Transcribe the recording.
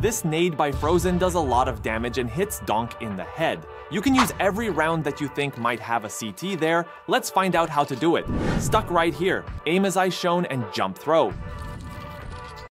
This nade by Frozen does a lot of damage and hits Donk in the head. You can use every round that you think might have a CT there. Let's find out how to do it. Stuck right here. Aim as I shown and jump throw.